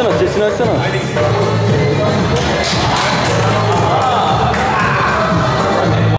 açsana sesini açsana. Aynı